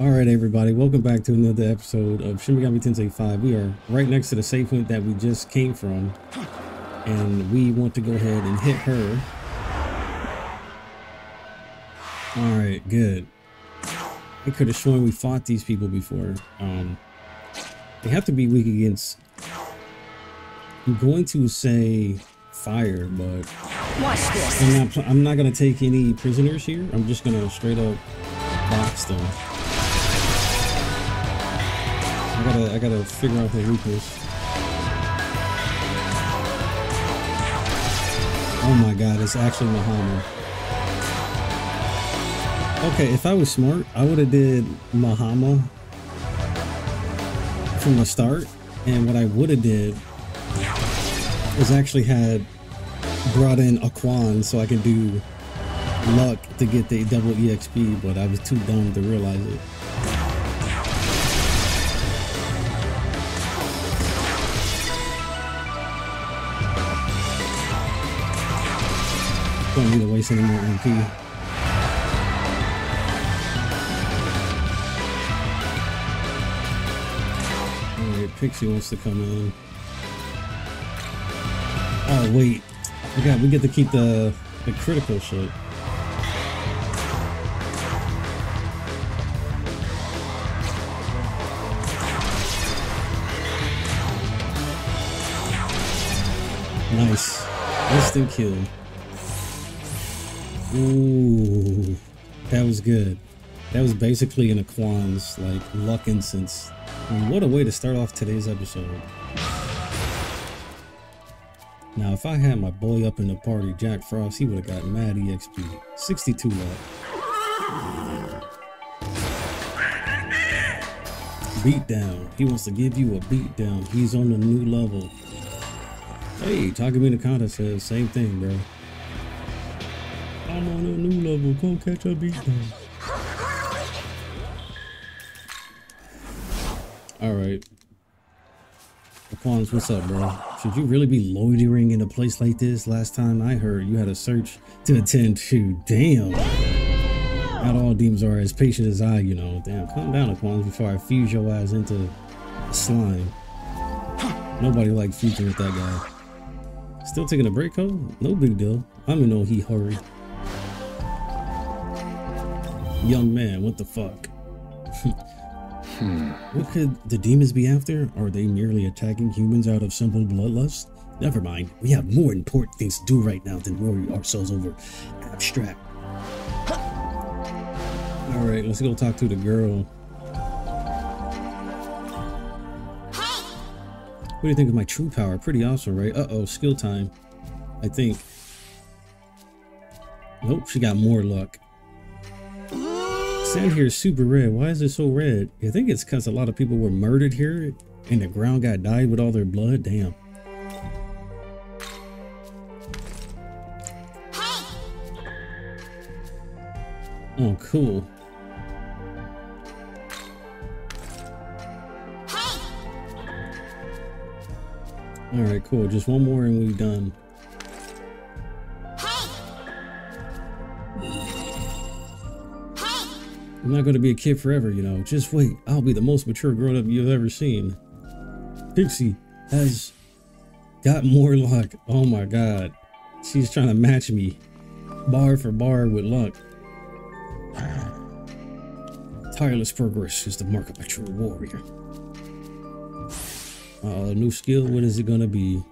All right, everybody, welcome back to another episode of Shin Megami Tensei 5. We are right next to the save point that we just came from, and we want to go ahead and hit her. All right, good. I could have sworn we fought these people before. Um, they have to be weak against. I'm going to say fire, but Watch this. I'm not. I'm not gonna take any prisoners here. I'm just gonna straight up box them. I gotta. I gotta figure out the weakness. Oh my god! It's actually Mahama. Okay, if I was smart, I would have did Mahama from the start, and what I would have did is actually had brought in Aquan so I could do luck to get the double EXP, but I was too dumb to realize it. Don't need to waste any more MP. Alright, Pixie wants to come in. Oh wait, we got we get to keep the the critical shit. Nice, instant kill. Ooh, that was good. That was basically an Aquan's like luck instance. I mean, what a way to start off today's episode. Now, if I had my boy up in the party, Jack Frost, he would have got mad EXP. 62 luck. Beatdown. He wants to give you a beatdown. He's on a new level. Hey, Takumi Nakata says same thing, bro. I'm on a new level. Come catch a beatdown. Alright. Aquans, what's up, bro? Should you really be loitering in a place like this? Last time I heard you had a search to attend to. Damn. Not all demons are as patient as I, you know. Damn, calm down, Aquans, before I fuse your ass into slime. Nobody liked fusing with that guy. Still taking a break, huh? No big deal. I'm in no he hurry. Young man, what the fuck? Hmm. What could the demons be after? Are they merely attacking humans out of simple bloodlust? Never mind. We have more important things to do right now than worry ourselves over abstract. Alright, let's go talk to the girl. What do you think of my true power? Pretty awesome, right? Uh-oh, skill time. I think. Nope, she got more luck. Sand here is super red. Why is it so red? I think it's because a lot of people were murdered here and the ground got dyed with all their blood. Damn. Oh, cool. All right, cool. Just one more and we're done. I'm not going to be a kid forever, you know. Just wait. I'll be the most mature grown up you've ever seen. Pixie has got more luck. Oh my god. She's trying to match me bar for bar with luck. Tireless progress is the mark of a true warrior. Uh, new skill. What is it going to be?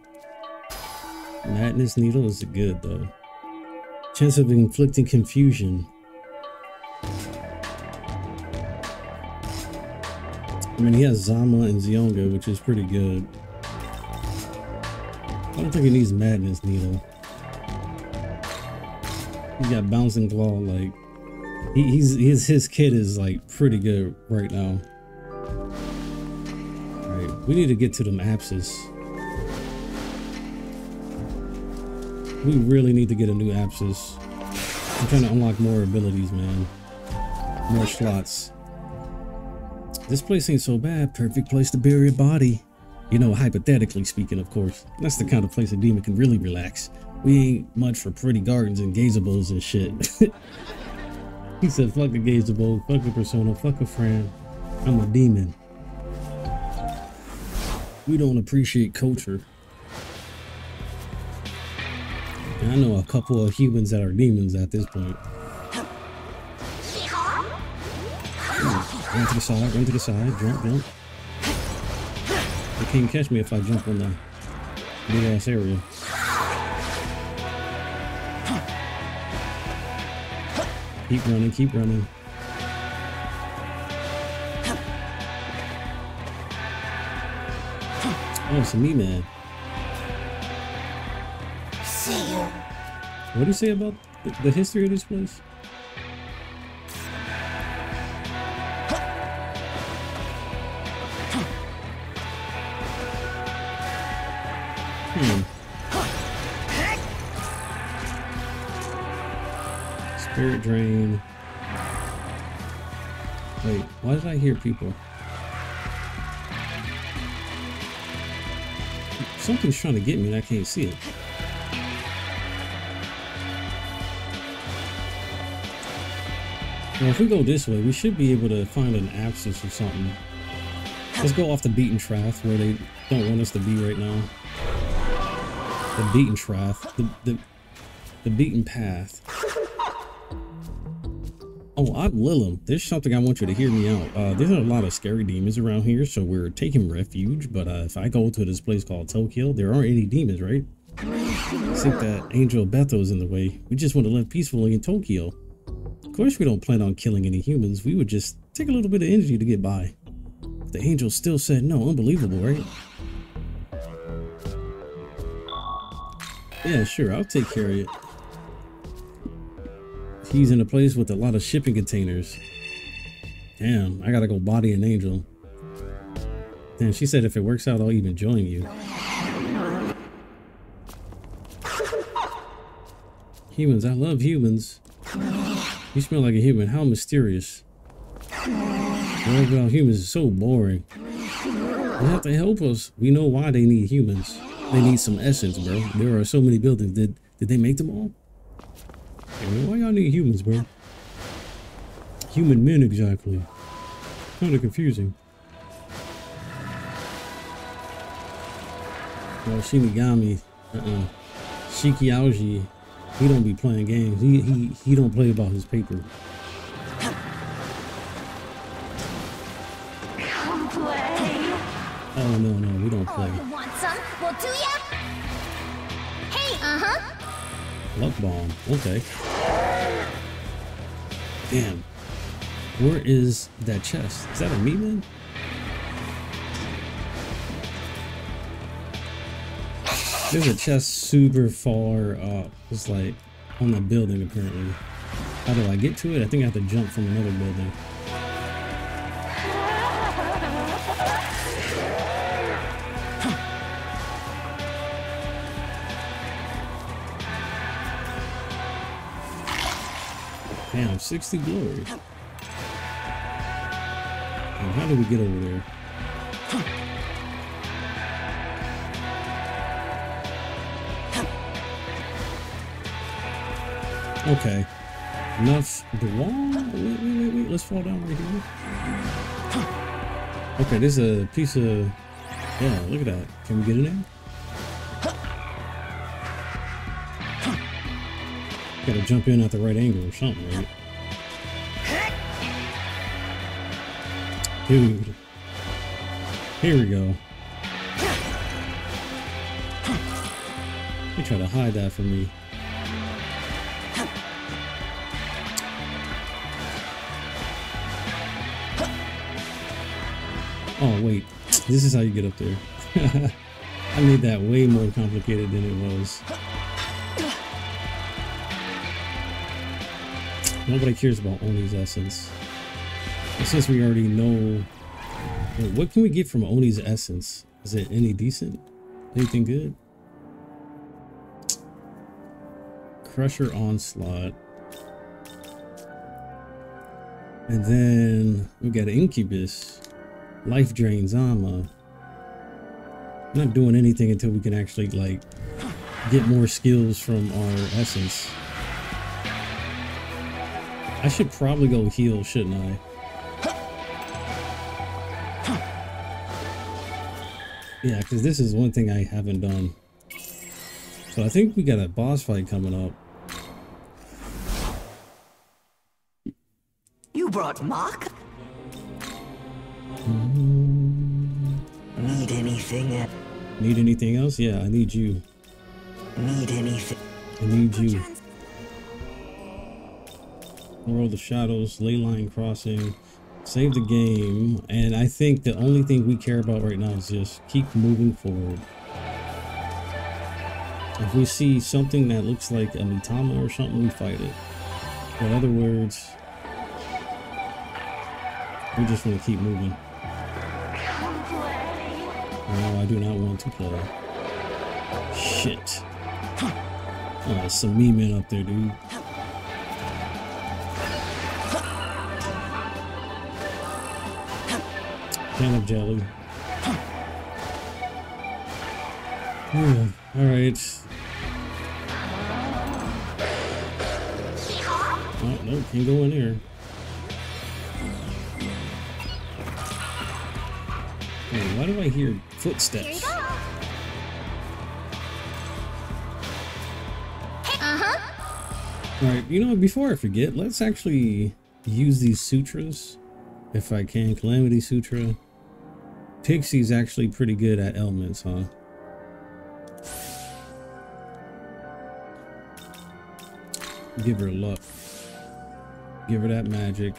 Madness Needle is good though? Chance of inflicting confusion. I mean, he has Zanma and Zionga, which is pretty good. I don't think he needs Madness Needle. He got Bouncing Claw, like, he, he's his his kid is like pretty good right now. Alright, we need to get to them apses. We really need to get a new abscess. I'm trying to unlock more abilities, man. More slots. This place ain't so bad. Perfect place to bury a body. You know, hypothetically speaking, of course. That's the kind of place a demon can really relax. We ain't much for pretty gardens and gazables and shit. he said, fuck a gaze of both, fuck a persona, fuck a friend. I'm a demon. We don't appreciate culture. And I know a couple of humans that are demons at this point. Run to the side, run to the side, jump, jump. They can't catch me if I jump on the big ass area. Keep running, keep running. Oh, it's a Miman. See you. What do you say about the, the history of this place? Drain. Wait, why did I hear people? Something's trying to get me and I can't see it. Well, if we go this way, we should be able to find an abscess or something. Let's go off the beaten trath where they don't want us to be right now. The beaten trath. The, the, the beaten path. Oh, I'm Lilim. There's something I want you to hear me out. Uh, there's a lot of scary demons around here, so we're taking refuge. But uh, if I go to this place called Tokyo, there aren't any demons, right? I think that Angel Bethel's in the way. We just want to live peacefully in Tokyo. Of course we don't plan on killing any humans. We would just take a little bit of energy to get by. The angel still said no. Unbelievable, right? Yeah, sure. I'll take care of it. He's in a place with a lot of shipping containers. Damn, I gotta go body an angel. Damn, she said if it works out, I'll even join you. Humans, I love humans. You smell like a human. How mysterious. Life humans is so boring. They have to help us. We know why they need humans. They need some essence, bro. There are so many buildings. Did did they make them all? Why y'all need humans, bro? Human men, exactly. Kind of confusing. Well, Shinigami, uh-uh. Shiki Aoji he don't be playing games. He he he don't play about his paper. Come play. Oh no no, we don't play. Oh, want some? We'll do ya. Hey, uh huh. Luck bomb. Okay. Damn. Where is that chest? Is that a meat man? There's a chest super far up. It's like on the building apparently. How do I get to it? I think I have to jump from another building. Damn, 60 glory. How do we get over there? Okay. Enough. The wall? Wait, wait, wait, wait. Let's fall down right here. Okay, this is a piece of... Yeah, look at that. Can we get in there? Gotta jump in at the right angle or something, right? Dude. Here we go. They try to hide that from me. Oh, wait. This is how you get up there. I made that way more complicated than it was. Nobody cares about Oni's essence. Since we already know... What can we get from Oni's essence? Is it any decent? Anything good? Crusher Onslaught. And then we got Incubus. Life drains Zanma. Not doing anything until we can actually like get more skills from our essence. I should probably go heal, shouldn't I? Yeah, because this is one thing I haven't done. So I think we got a boss fight coming up. You brought Mark? Need anything? uh, Need anything else? Yeah, I need you. Need anything? I need you. World of Shadows, Leyline Crossing, save the game, and I think the only thing we care about right now is just keep moving forward. If we see something that looks like a Mitama or something, we fight it. In other words, we just want to keep moving. No, I do not want to play. Shit. Oh, some me men up there, dude. Can of jelly. Alright. Oh, no, can't go in there. Hey, why do I hear footsteps? go. Uh-huh. Alright, you know, before I forget, let's actually use these sutras. If I can. Calamity Sutra. Pixie's actually pretty good at elements, huh? Give her luck. Give her that magic.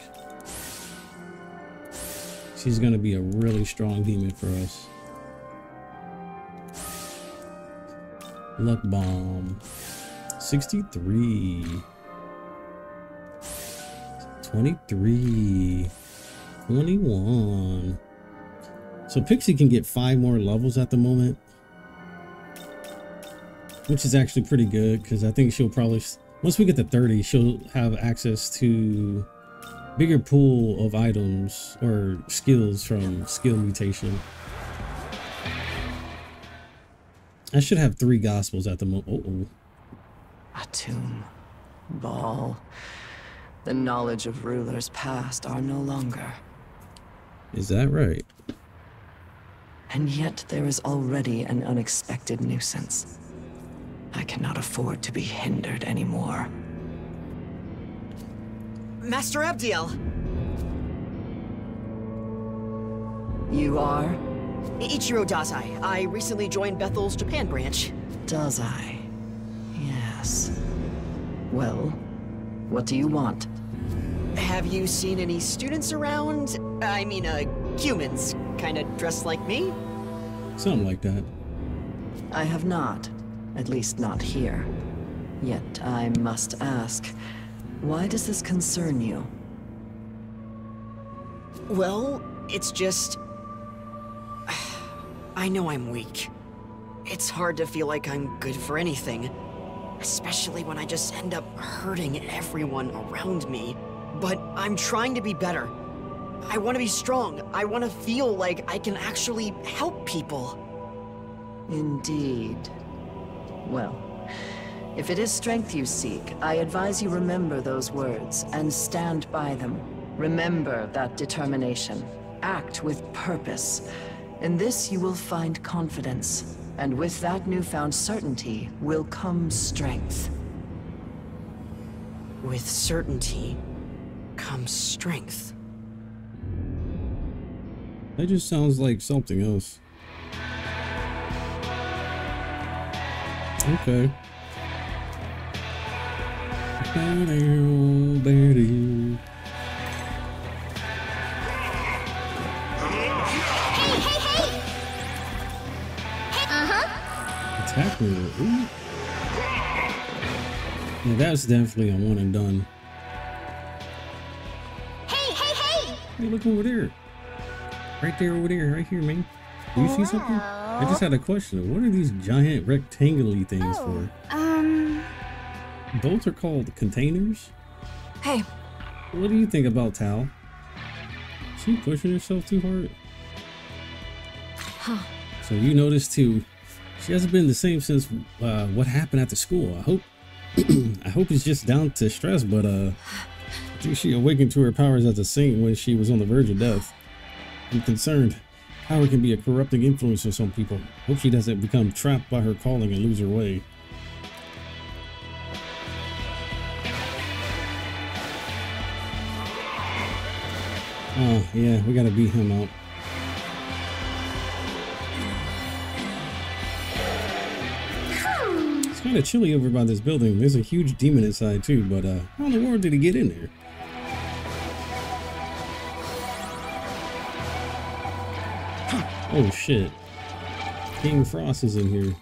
She's gonna be a really strong demon for us. Luck bomb. 63. 23. 21. So Pixie can get five more levels at the moment. Which is actually pretty good because I think she'll probably, once we get to 30, she'll have access to bigger pool of items or skills from skill mutation. I should have three gospels at the moment. Uh oh. A tomb. Ball. The knowledge of rulers past are no longer. Is that right? And yet there is already an unexpected nuisance. I cannot afford to be hindered anymore. Master Abdiel, You are? Ichiro Dazai. I recently joined Bethel's Japan branch. Does I? Yes. Well, what do you want? Have you seen any students around? I mean, uh, humans, kinda dressed like me? Something like that. I have not. At least not here. Yet I must ask, why does this concern you? Well, it's just. I know I'm weak. It's hard to feel like I'm good for anything. Especially when I just end up hurting everyone around me. But I'm trying to be better. I want to be strong. I want to feel like I can actually help people. Indeed. Well, if it is strength you seek, I advise you remember those words and stand by them. Remember that determination. Act with purpose. In this you will find confidence. And with that newfound certainty will come strength. With certainty comes strength. That just sounds like something else. Okay. Hey, hey, hey! Attack. Ooh. Yeah, that's definitely a one and done. Hey, hey, hey! Hey, look over there. Right there, over there, right here, man. Do you see something? I just had a question. What are these giant rectangular things Oh, um, for? Those are called containers? Hey, What do you think about Tao? Is She pushing herself too hard? Huh. So you noticed too, she hasn't been the same since uh, what happened at the school. I hope, I hope it's just down to stress, but uh, She awakened to her powers as a saint when she was on the verge of death. I'm concerned. Power can be a corrupting influence for some people. Hope she doesn't become trapped by her calling and lose her way. Oh, yeah, we gotta beat him out. It's kind of chilly over by this building. There's a huge demon inside too, but uh, how in the world did he get in there? Oh shit. King Frost is in here.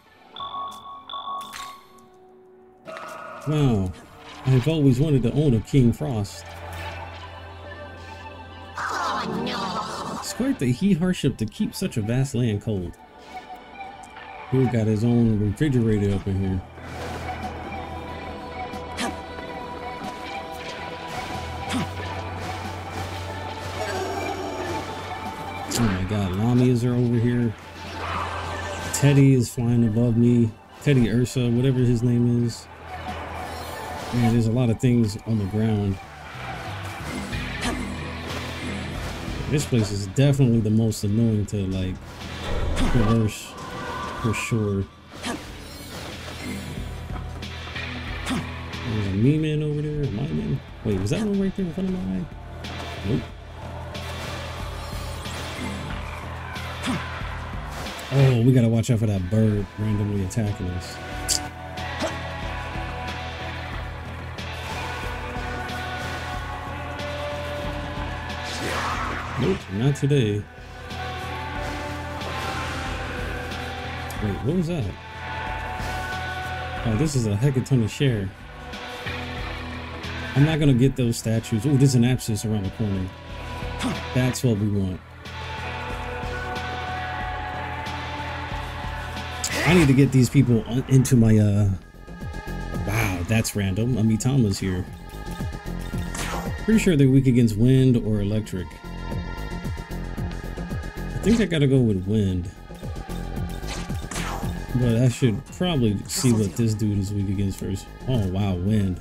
Wow. I've always wanted to own a King Frost. It's quite the he hardship to keep such a vast land cold. Who got his own refrigerator up in here? Are over here. Teddy is flying above me. Teddy Ursa, whatever his name is. Man, there's a lot of things on the ground. This place is definitely the most annoying to like traverse for sure. There's a Miman over there. My man. Wait, was that one right there in front of my eye? Nope. Oh, we gotta watch out for that bird randomly attacking us. Nope, not today. Wait, what was that? Oh, this is a heck of a ton of share. I'm not gonna get those statues. Oh, there's an abscess around the corner. That's what we want. I need to get these people into my, uh... Wow, that's random. Amitama's here. Pretty sure they're weak against wind or electric. I think I gotta go with wind. But I should probably see what this dude is weak against first. Oh wow, wind.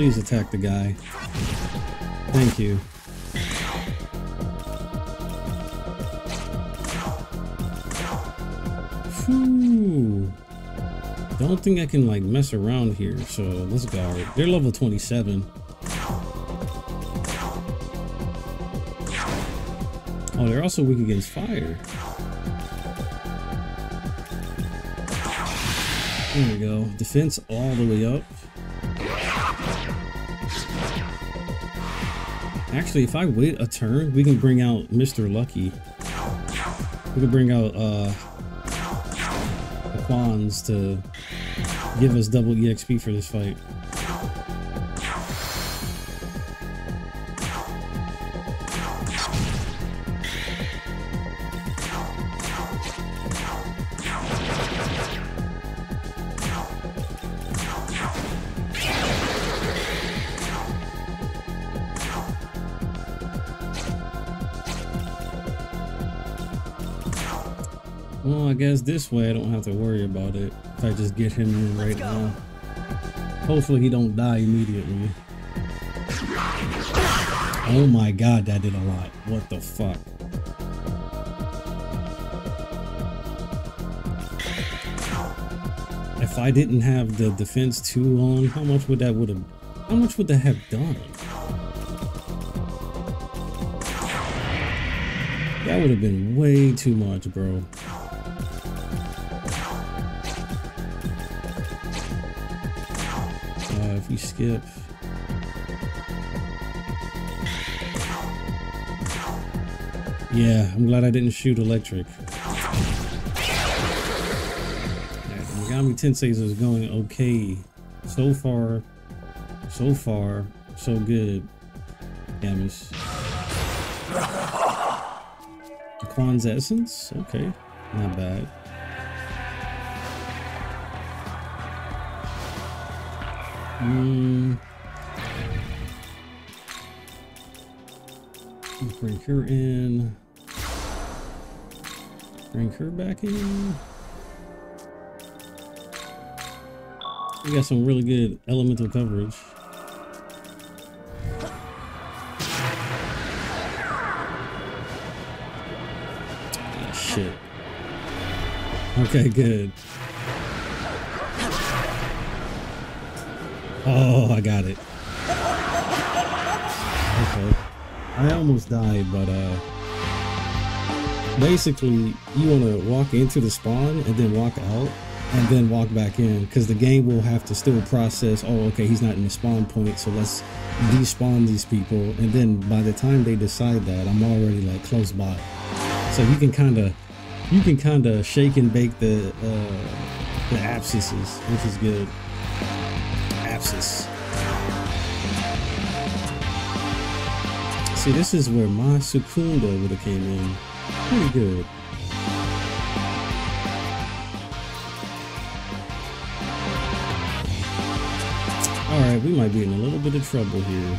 Please attack the guy. Thank you. Phew. Don't think I can like mess around here, so let's go. They're level 27. Oh, they're also weak against fire. There we go. Defense all the way up. Actually, if I wait a turn, we can bring out Mr. Lucky. We can bring out uh Aquans to give us double EXP for this fight. This way I don't have to worry about it. If I just get him in right now. Hopefully he don't die immediately. Oh my god, that did a lot. What the fuck? If I didn't have the defense 2 on, how much would that would have how much would that have done? That would have been way too much, bro. We skip. Yeah, I'm glad I didn't shoot electric. Megami Tensei is going okay. So far, so far, so good. Yamis. Quan's Essence? Okay, not bad. Hmm. Bring her in. Bring her back in. We got some really good elemental coverage. Ah, shit. Okay, good. Oh, I got it. Okay. I almost died, but uh basically you want to walk into the spawn and then walk out and then walk back in because the game will have to still process oh okay he's not in the spawn point so let's despawn these people and then by the time they decide that i'm already like close by so you can kind of you can kind of shake and bake the uh the abscesses which is good see this is where my Sukunda would have came in pretty good All right, we might be in a little bit of trouble here.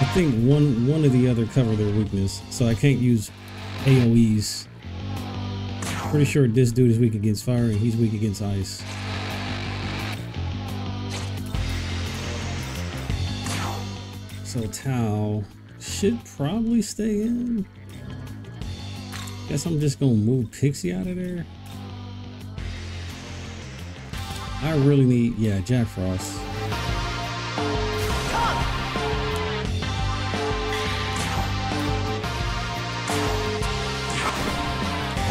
I think one one or the other cover their weakness, so I can't use AoEs. Pretty sure this dude is weak against fire and he's weak against ice. So Tao should probably stay in. Guess I'm just gonna move Pixie out of there. I really need, yeah, Jack Frost.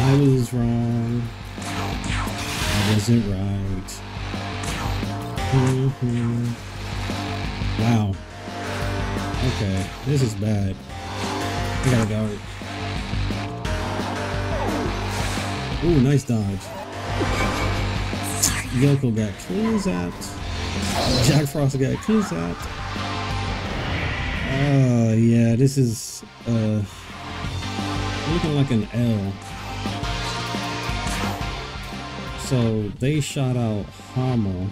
I was wrong. I wasn't right. Mhm. Wow. Okay, this is bad. I gotta go. Ooh, nice dodge. Yoko got clean zapped. Jack Frost got clean zapped. Oh, yeah, this is uh, looking like an L. So they shot out Hama.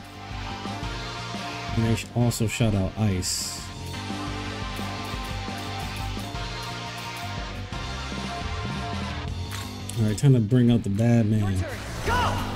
And they also shot out Ice. Alright, time to bring out the bad man.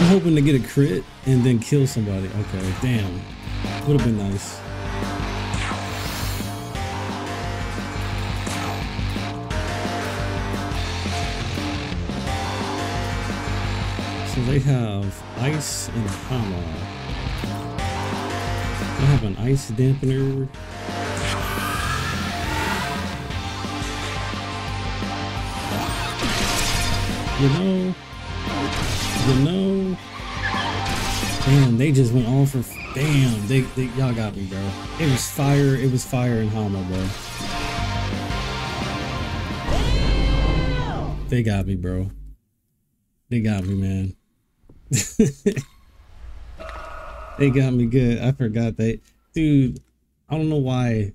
I'm hoping to get a crit and then kill somebody. Okay, damn. Would have been nice. So they have ice and Hama. They have an ice dampener. You know, you know. Damn, they just went on for. Damn, they, they y'all got me, bro. It was fire. It was fire in Hama, bro. They got me, bro. They got me, man. they got me good. I forgot that, dude. I don't know why.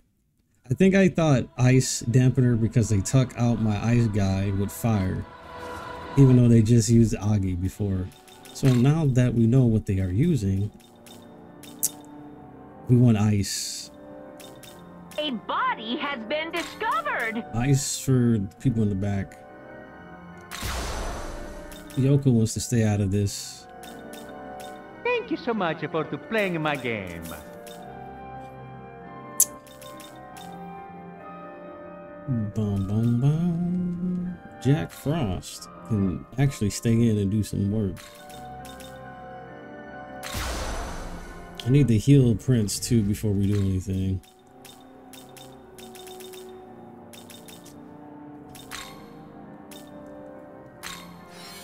I think I thought ice dampener because they tuck out my ice guy with fire even though they just used Agi before. So now that we know what they are using, we want ice. A body has been discovered. Ice for people in the back. Yoko wants to stay out of this. Thank you so much for playing my game. Boom, boom, boom. Jack Frost can actually stay in and do some work. I need to heal Prince too before we do anything.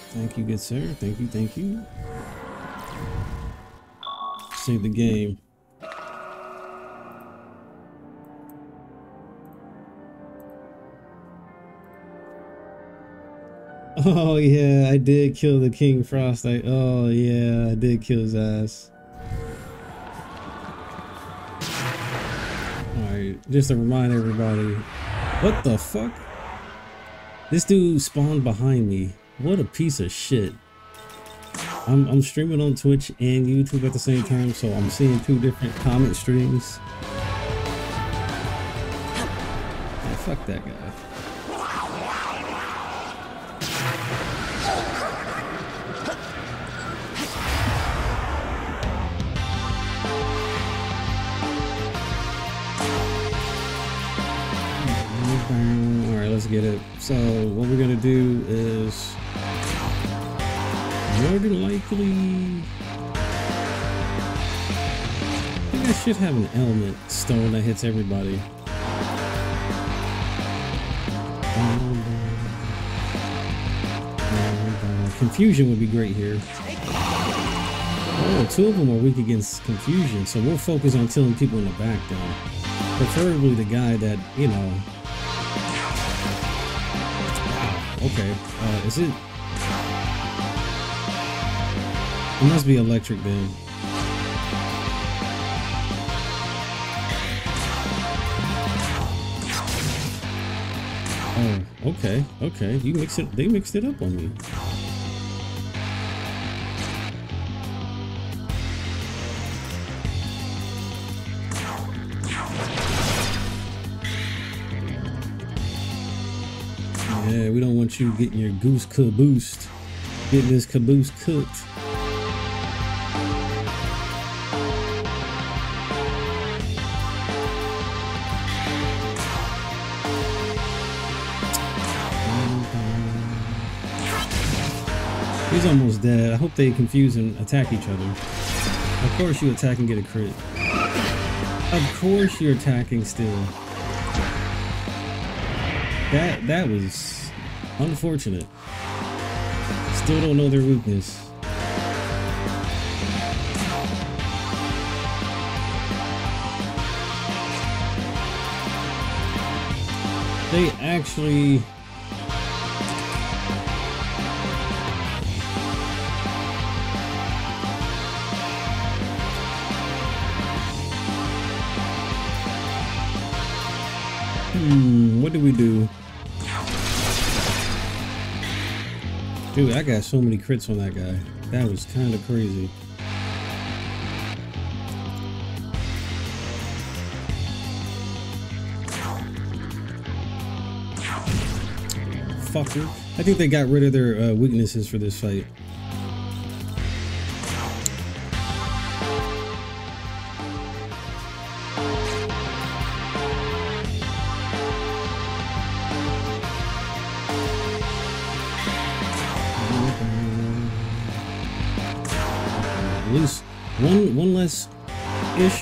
Thank you, good sir. Thank you, thank you. Save the game. Oh yeah, I did kill the King Frost. I oh yeah, I did kill his ass. Just to remind everybody. What the fuck? This dude spawned behind me. What a piece of shit. I'm, I'm streaming on Twitch and YouTube at the same time, so I'm seeing two different comment streams. Yeah, fuck that guy. All right, let's get it. So what we're gonna do is more than likely. I think I should have an element stone that hits everybody. Confusion would be great here. Oh, two of them are weak against confusion, so we'll focus on killing people in the back though. Preferably the guy that, you know. Okay. Uh, is it it must be electric then. Oh, okay, okay. You mix it. They mixed it up on me. You getting your goose caboosed. Getting this caboose cooked. He's almost dead. I hope they confuse and attack each other. Of course you attack and get a crit. Of course you're attacking still. That that was unfortunate. Still don't know their weakness. They actually Dude, I got so many crits on that guy. That was kind of crazy. Fucker. I think they got rid of their uh, weaknesses for this fight.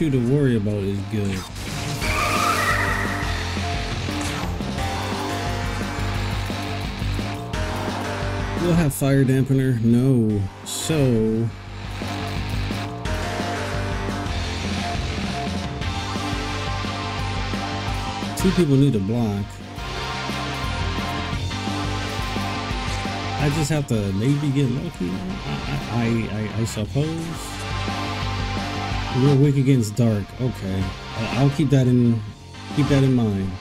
To worry about is good. We'll have fire dampener. No. So two people need a block. I just have to maybe get lucky. I, I, I, I suppose. We're weak against dark. Okay, I'll keep that in keep that in mind.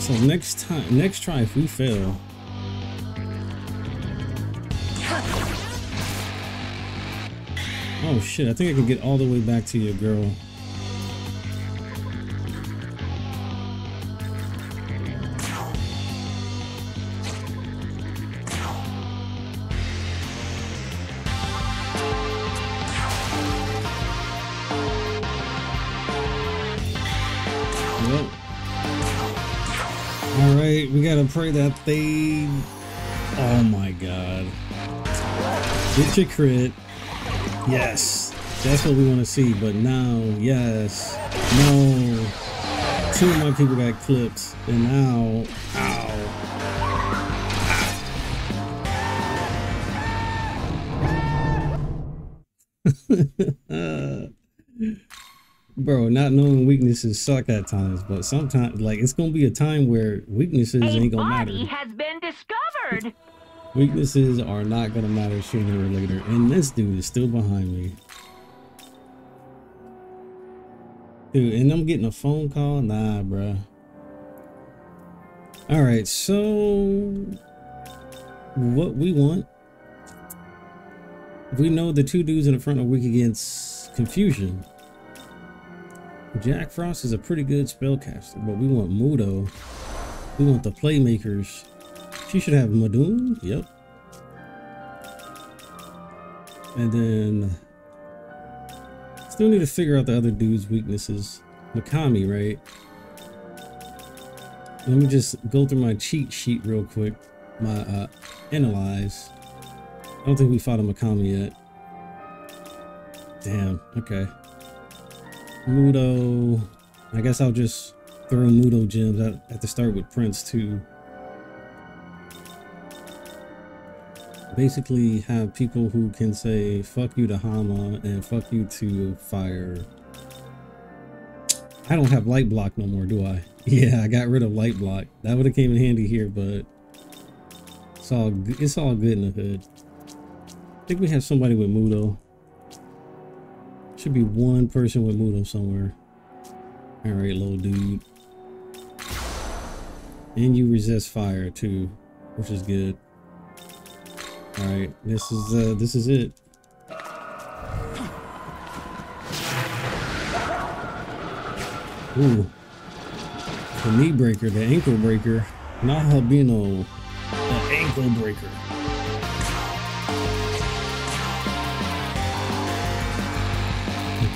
So next time, next try, if we fail, oh shit! I think I can get all the way back to your girl. Pray that they. Oh my god! Get your crit. Yes, that's what we want to see. But now, yes, no. Two of my people got clipped, and now, ow. Bro, not knowing weaknesses suck at times, but sometimes, like, it's gonna be a time where weaknesses A ain't gonna matter. has been discovered. Weaknesses are not gonna matter sooner or later. And this dude is still behind me. Dude, and I'm getting a phone call? Nah, bruh. Alright, so what we want. We know the two dudes in the front are weak against confusion. Jack Frost is a pretty good spellcaster, but we want Mudo. We want the playmakers. She should have Mudoon. Yep. And then still need to figure out the other dude's weaknesses. Mikami, right? Let me just go through my cheat sheet real quick. My uh analyze. I don't think we fought a Mikami yet. Damn, okay. Mudo. I guess I'll just throw Mudo gems. I have to start with Prince too. Basically have people who can say fuck you to Hama and fuck you to Fire. I don't have light block no more, do I? Yeah, I got rid of light block. That would have came in handy here, but it's all it's all good in the hood. I think we have somebody with Mudo. Should be one person with Mudo somewhere. All right, little dude. And you resist fire too, which is good. All right, this is uh this is it. Ooh. The knee breaker, the ankle breaker, not Albino, the ankle breaker.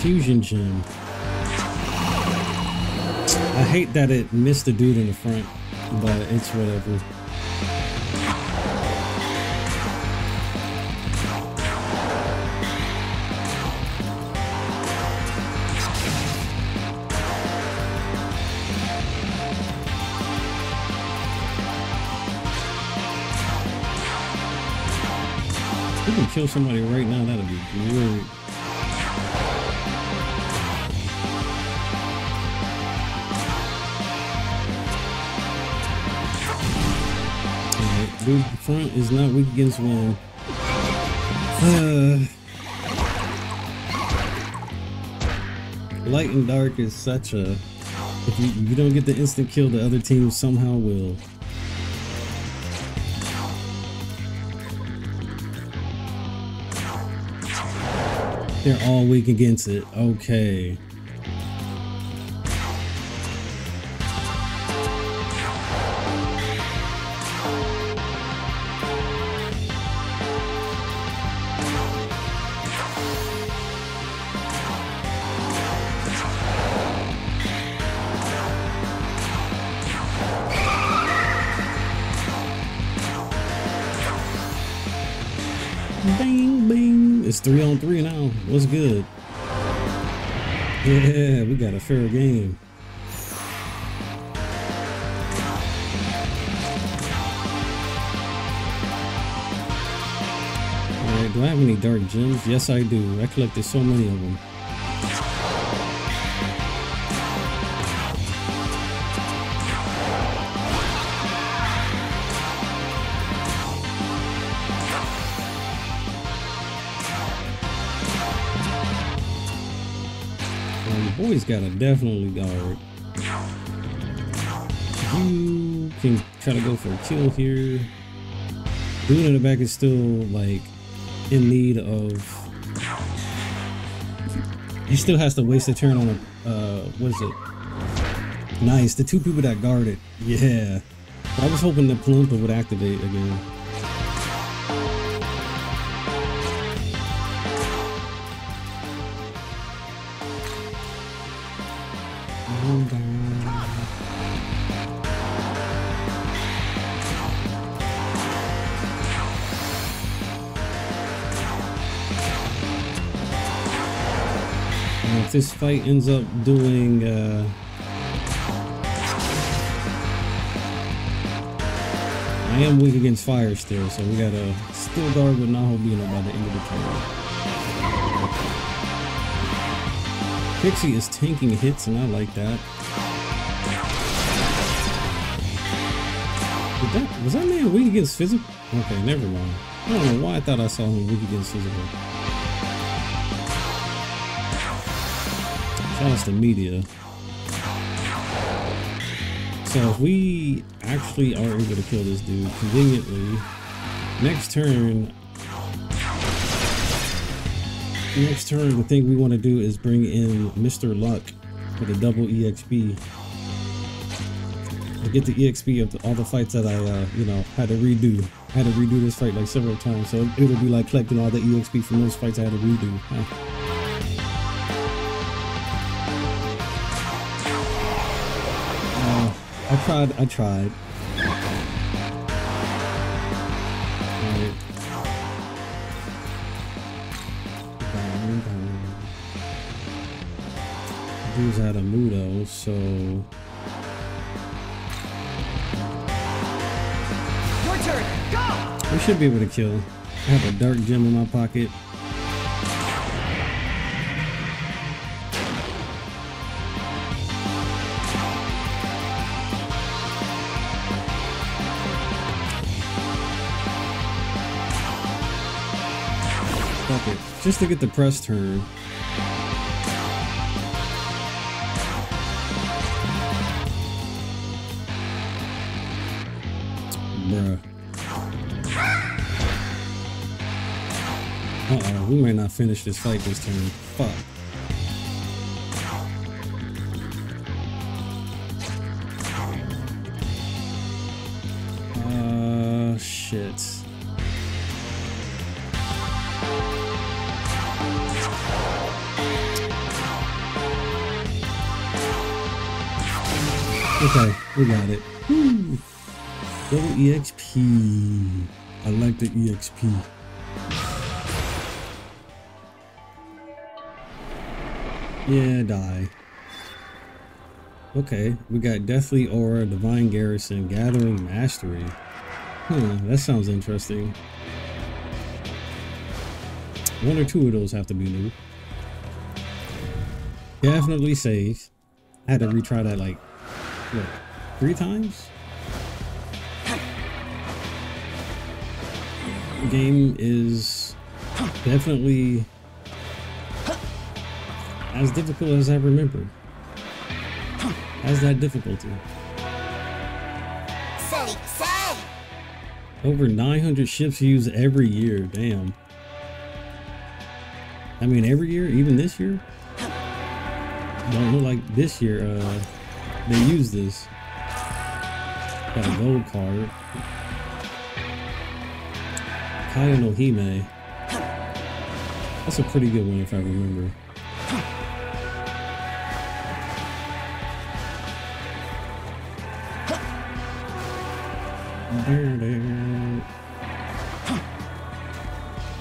Confusion gem. I hate that it missed the dude in the front, but it's whatever. We can kill somebody right now, that'd be great. Dude front is not weak against wind. Uh, light and dark is such a if you, you don't get the instant kill, the other team somehow will. They're all weak against it. Okay. Fair game. Do I have any dark gems? Yes, I do. I collected so many of them. Your boy's gotta definitely guard. You can try to go for a kill here. Dude in the back is still like in need of. He still has to waste a turn on a. Uh, what is it? Nice. The two people that guarded. Yeah. I was hoping the Palumpa would activate again. This fight ends up doing uh, I am weak against fire still, so we gotta still guard with Nahobino by the end of the turn. Pixie is tanking hits, and I like that. That was that man weak against physical? Okay, never mind. I don't know why I thought I saw him weak against physical. Shout out to media. So if we actually are able to kill this dude conveniently, next turn, next turn, the thing we want to do is bring in Mr. Luck for the double EXP. To get the EXP of the, all the fights that I, uh, you know, had to redo. I had to redo this fight like several times, so it'll be like collecting all the EXP from those fights I had to redo. Huh. Tried, I tried. Right. Dude's out of Mudo, so... Your turn. Go. We should be able to kill. I have a dark gem in my pocket. Just to get the press turn. Bruh. Uh-oh, we might not finish this fight this turn. Fuck. Uh, shit. Okay, we got it. Woo. Double EXP. I like the EXP. Yeah, die. Okay, we got Deathly Aura, Divine Garrison, Gathering Mastery. Huh, that sounds interesting. One or two of those have to be new. Definitely save. I had to retry that like, what, three times? The game is definitely as difficult as I remember. How's that difficulty? Over 900 ships used every year. Damn. I mean, every year, even this year. Don't look like this year. Uh, they use this. Got a gold card. Kaya no Hime. That's a pretty good one if I remember.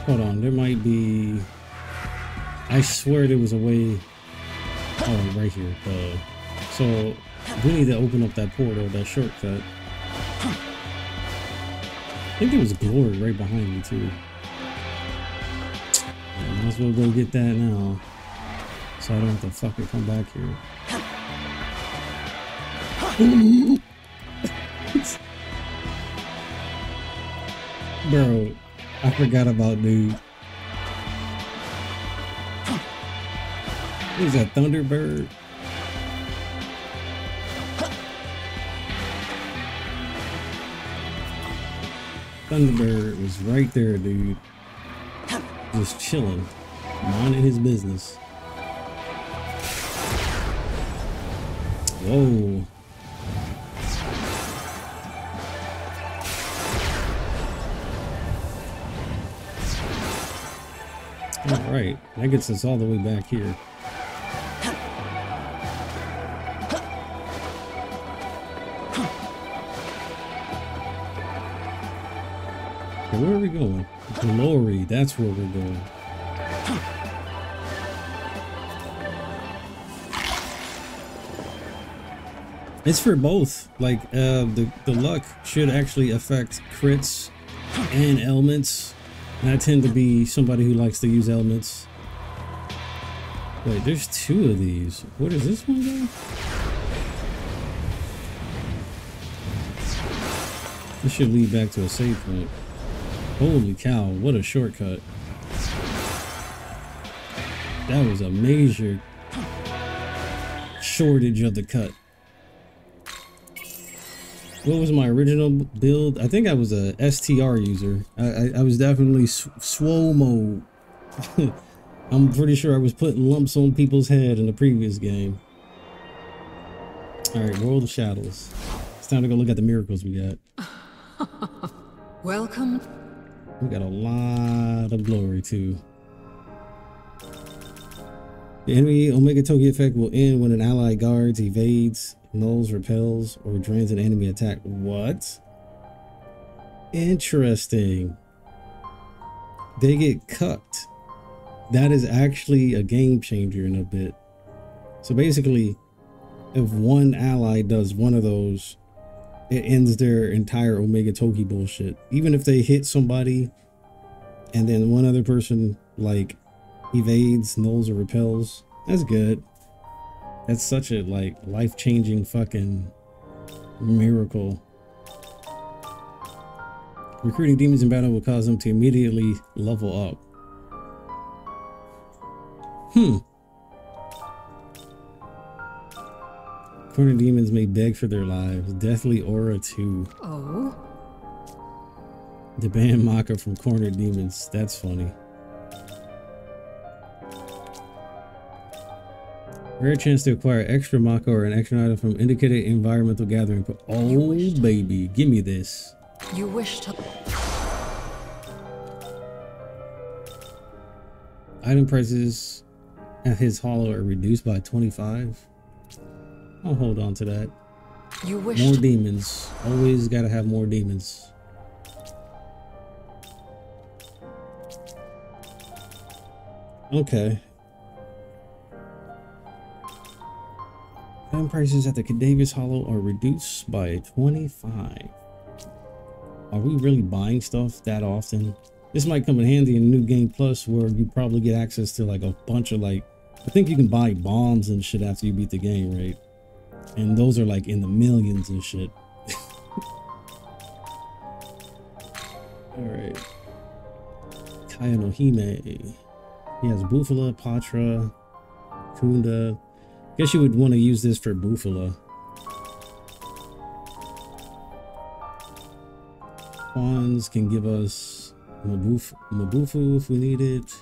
Hold on, there might be. I swear there was a way. Oh, right here. Uh, so we need to open up that portal, that shortcut. I think there was glory right behind me too. Yeah, might as well go get that now, so I don't have to fucking come back here. Bro, I forgot about dude. Is that, Thunderbird? Thunderbird was right there, dude. Just chilling, minding his business. Whoa. All right, that gets us all the way back here. Okay, where are we going? Glory, that's where we're going. It's for both. Like, uh, the, the luck should actually affect crits and elements. And I tend to be somebody who likes to use elements. Wait, there's two of these. What is this one though? This should lead back to a save point. Holy cow, what a shortcut. That was a major shortage of the cut. What was my original build? I think I was a STR user. I, I, I was definitely sw swole mode. I'm pretty sure I was putting lumps on people's head in the previous game. Alright, World of Shadows. It's time to go look at the miracles we got. Welcome. We got a lot of glory too. The enemy Omagatoki effect will end when an ally guards, evades, nulls, repels, or drains an enemy attack. What? Interesting. They get cut. That is actually a game changer in a bit. So basically, if one ally does one of those, it ends their entire Omagatoki bullshit. Even if they hit somebody and then one other person like evades, nulls, or repels, that's good. That's such a like life-changing fucking miracle. Recruiting demons in battle will cause them to immediately level up. Hmm. Corner demons may beg for their lives. Deathly Aura 2. Oh? The band Macca from Corner Demons. That's funny. Rare chance to acquire extra Macca or an extra item from indicated environmental gathering. Oh, baby. Give me this. You wish to. Item prices at his hollow are reduced by 25. I'll hold on to that. You wish More demons. Always gotta have more demons. Okay. Item prices at the Cadaver's Hollow are reduced by 25. Are we really buying stuff that often? This might come in handy in New Game Plus where you probably get access to like a bunch of like I think you can buy bombs and shit after you beat the game, right? And those are like in the millions and shit. Alright. Kaya. He has Bufula, Patra, Kunda. Guess you would want to use this for Bufula. Wands can give us Mabuf Mabufu if we need it.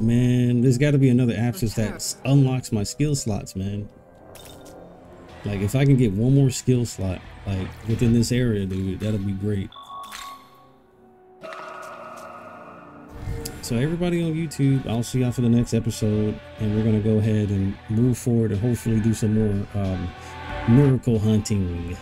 Man, there's got to be another abscess that unlocks my skill slots, man. Like, if I can get one more skill slot, like, within this area, dude, that'll be great. So everybody on YouTube, I'll see y'all for the next episode, and we're gonna go ahead and move forward and hopefully do some more um, miracle hunting.